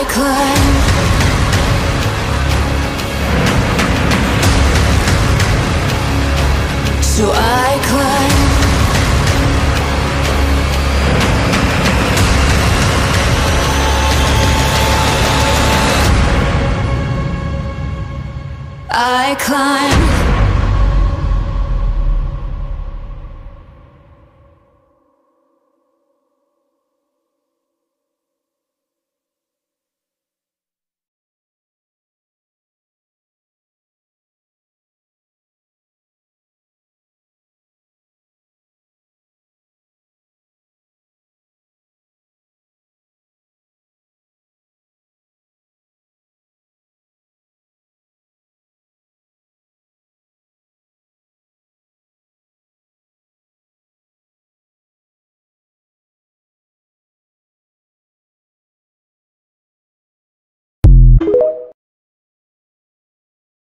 I climb. So I climb. I climb.